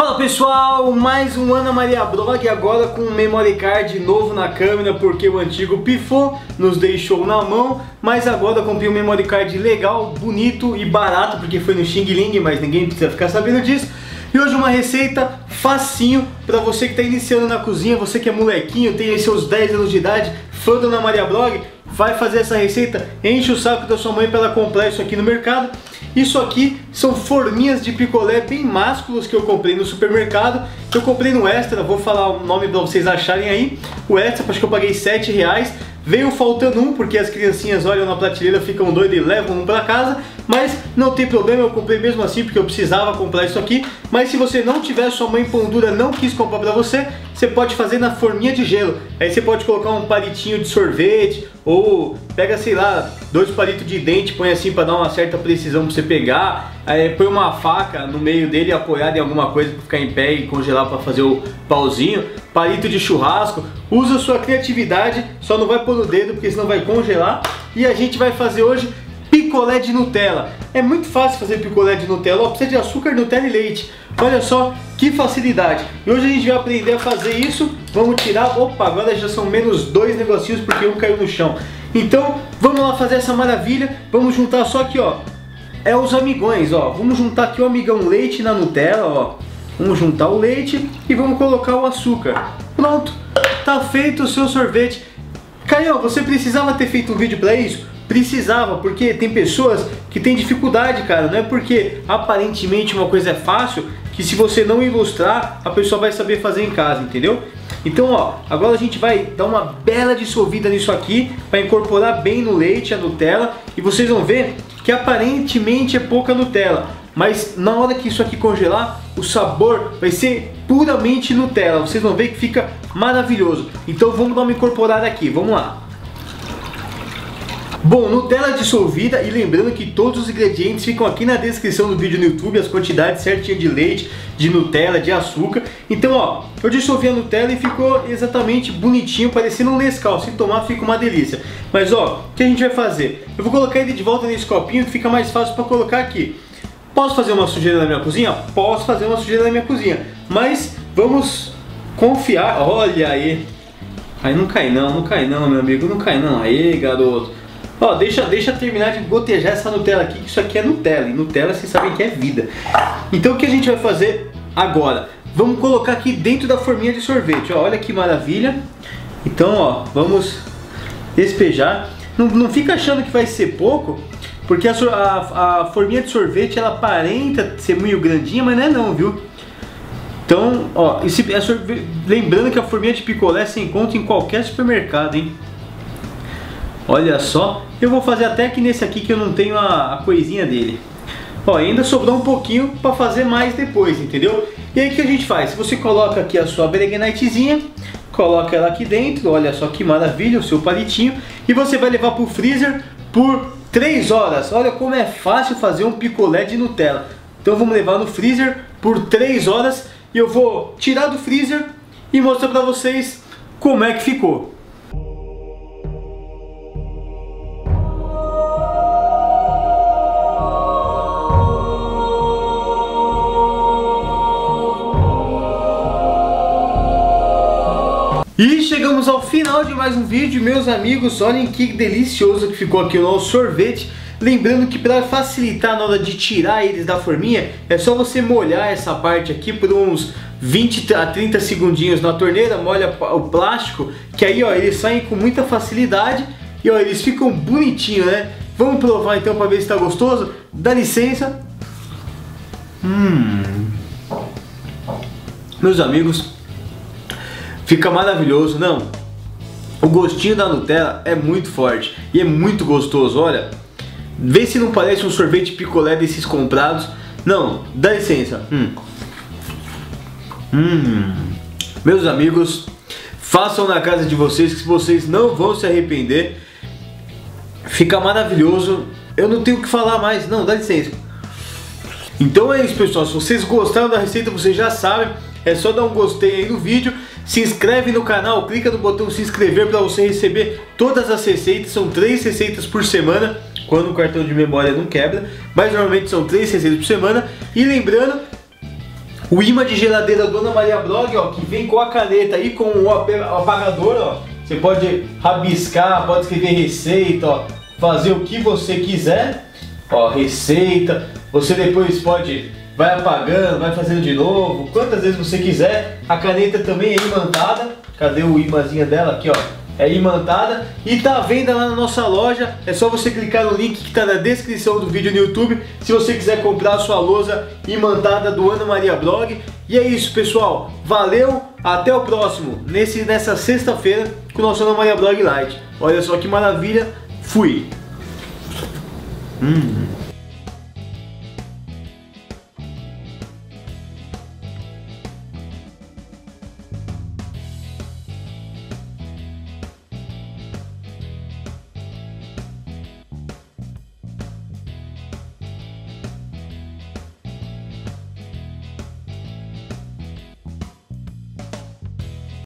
Fala pessoal, mais um Ana Maria Blog agora com um memory card novo na câmera porque o antigo pifou, nos deixou na mão, mas agora comprei um memory card legal, bonito e barato porque foi no Xing Ling, mas ninguém precisa ficar sabendo disso. E hoje uma receita facinho para você que está iniciando na cozinha, você que é molequinho, tem seus 10 anos de idade, fã do Ana Maria Blog, vai fazer essa receita, enche o saco da sua mãe para ela comprar isso aqui no mercado. Isso aqui são forminhas de picolé bem másculos que eu comprei no supermercado. Eu comprei no Extra, vou falar o nome para vocês acharem aí. O Extra, acho que eu paguei 7 reais. Veio faltando um, porque as criancinhas olham na prateleira, ficam doidas e levam um para casa. Mas não tem problema, eu comprei mesmo assim, porque eu precisava comprar isso aqui. Mas se você não tiver, sua mãe pão dura não quis comprar para você, você pode fazer na forminha de gelo. Aí você pode colocar um palitinho de sorvete, ou pega, sei lá, dois palitos de dente, põe assim para dar uma certa precisão para você pegar. Aí põe uma faca no meio dele apoiada em alguma coisa para ficar em pé e congelar para fazer o pauzinho. Palito de churrasco, usa sua criatividade, só não vai pôr no dedo porque senão vai congelar. E a gente vai fazer hoje picolé de Nutella. É muito fácil fazer picolé de Nutella, ó, precisa de açúcar, Nutella e leite. Olha só que facilidade. E hoje a gente vai aprender a fazer isso. Vamos tirar, opa, agora já são menos dois negocinhos porque um caiu no chão. Então, vamos lá fazer essa maravilha. Vamos juntar só aqui, ó. É os amigões, ó. Vamos juntar aqui o amigão leite na Nutella, ó. Vamos juntar o leite e vamos colocar o açúcar. Pronto, tá feito o seu sorvete. Caio, você precisava ter feito um vídeo para isso? Precisava, porque tem pessoas que têm dificuldade, cara. Não é porque aparentemente uma coisa é fácil que se você não ilustrar, a pessoa vai saber fazer em casa, entendeu? Então, ó, agora a gente vai dar uma bela dissolvida nisso aqui para incorporar bem no leite a Nutella e vocês vão ver que aparentemente é pouca Nutella, mas na hora que isso aqui congelar, o sabor vai ser puramente Nutella. Vocês vão ver que fica maravilhoso. Então vamos dar uma incorporada aqui, vamos lá. Bom, Nutella dissolvida e lembrando que todos os ingredientes ficam aqui na descrição do vídeo no YouTube, as quantidades certinhas de leite, de Nutella, de açúcar. Então, ó, eu dissolvi a Nutella e ficou exatamente bonitinho, parecendo um Nescau. Se tomar, fica uma delícia. Mas, ó, o que a gente vai fazer? Eu vou colocar ele de volta nesse copinho que fica mais fácil para colocar aqui. Posso fazer uma sujeira na minha cozinha? Posso fazer uma sujeira na minha cozinha. Mas vamos confiar. Olha aí. Aí não cai não, não cai não, meu amigo. Não cai não. Aí, garoto. Ó, deixa, deixa terminar de gotejar essa Nutella aqui, que isso aqui é Nutella. E Nutella vocês sabem que é vida. Então o que a gente vai fazer agora? Vamos colocar aqui dentro da forminha de sorvete. Ó, olha que maravilha. Então, ó, vamos despejar. Não, não fica achando que vai ser pouco, porque a, a, a forminha de sorvete ela aparenta ser muito grandinha, mas não é não, viu? Então, ó, esse, é lembrando que a forminha de picolé se encontra em qualquer supermercado, hein? Olha só, eu vou fazer até aqui nesse aqui que eu não tenho a, a coisinha dele. Ó, ainda sobrou um pouquinho para fazer mais depois, entendeu? E aí o que a gente faz? Você coloca aqui a sua breguenitezinha, coloca ela aqui dentro, olha só que maravilha, o seu palitinho, e você vai levar para o freezer por 3 horas. Olha como é fácil fazer um picolé de Nutella. Então vamos levar no freezer por 3 horas e eu vou tirar do freezer e mostrar para vocês como é que ficou. E chegamos ao final de mais um vídeo, meus amigos, olhem que delicioso que ficou aqui o nosso sorvete. Lembrando que para facilitar na hora de tirar eles da forminha, é só você molhar essa parte aqui por uns 20 a 30 segundinhos na torneira, molha o plástico, que aí ó, eles saem com muita facilidade e ó, eles ficam bonitinhos, né? Vamos provar então para ver se está gostoso? Dá licença. Hum. Meus amigos, Fica maravilhoso, não? O gostinho da Nutella é muito forte e é muito gostoso, olha. Vê se não parece um sorvete picolé desses comprados. Não, dá licença. Hum. Hum. Meus amigos, façam na casa de vocês que vocês não vão se arrepender. Fica maravilhoso. Eu não tenho o que falar mais. Não, dá licença. Então é isso, pessoal. Se vocês gostaram da receita, vocês já sabem. É só dar um gostei aí no vídeo se inscreve no canal, clica no botão se inscrever para você receber todas as receitas. São três receitas por semana, quando o cartão de memória não quebra. Mas normalmente são três receitas por semana. E lembrando O imã de geladeira do Ana Maria Blog, ó, que vem com a caneta e com o apagador, ó. Você pode rabiscar, pode escrever receita, ó, fazer o que você quiser. Ó, receita. Você depois pode vai apagando, vai fazendo de novo, quantas vezes você quiser. A caneta também é imantada. Cadê o imãzinho dela aqui, ó? É imantada e tá à venda lá na nossa loja. É só você clicar no link que está na descrição do vídeo no YouTube se você quiser comprar a sua lousa imantada do Ana Maria Blog. E é isso, pessoal. Valeu, até o próximo, nesse, nessa sexta-feira com o nosso Ana Maria Blog Light. Olha só que maravilha. Fui. Hum.